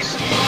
Peace.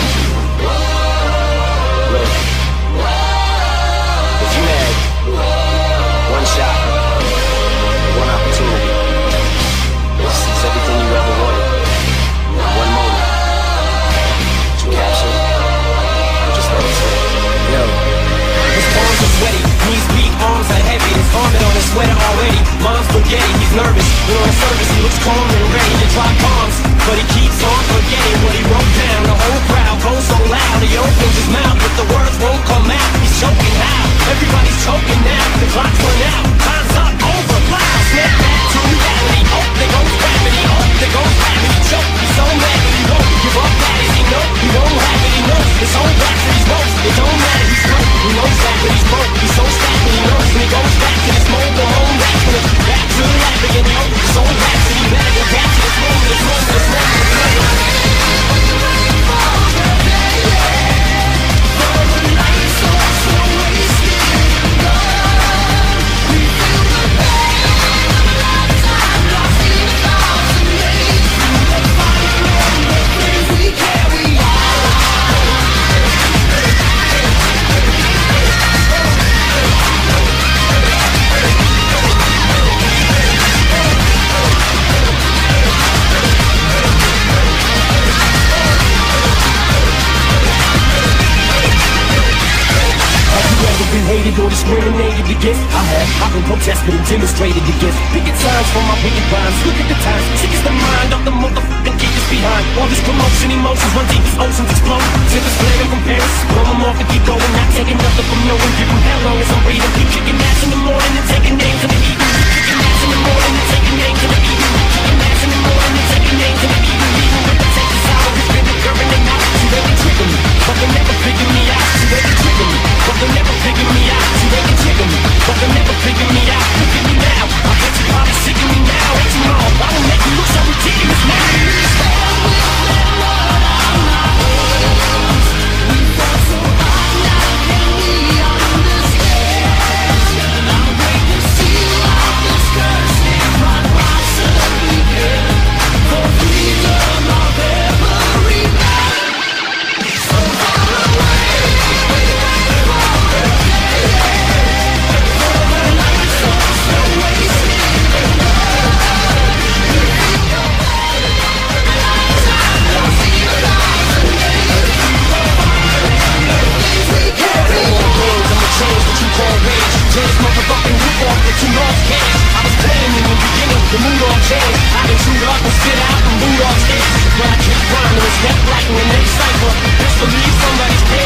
hated or discriminated against I have, I've been protested and demonstrated against Picket signs for my wicked rhymes Look at the times, sick is the mind of the motherfucking kickers behind. All this promotion, emotions run deep as oceans explode. Timbers flaring from Paris, blow them off and keep going Not taking nothing from no one, give them hell long as I'm breathing Keep kicking ass in the morning and taking names in the evening. Kicking ass in the morning and taking names a fucking rip off that you lost cash I was playing in the beginning, the mood all changed. I'd been chewed up and spit out and boot off stage When I keep grinding, it's neck blacking and they cipher Disbelieve somebody's pain